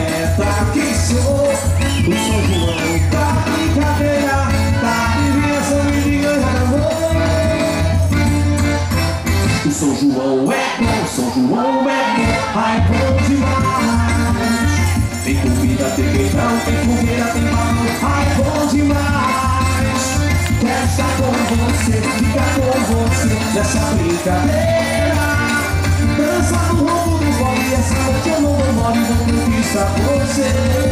poeta que sou O São João tá brincadeira Tá criança me ligando amor O São João é bom, São João é bom Ai, bom demais. Tem comida, tem quebrão, tem fogueira, tem balão Ai, bom demais. Quero estar com você, ficar com você Nessa brincadeira. Você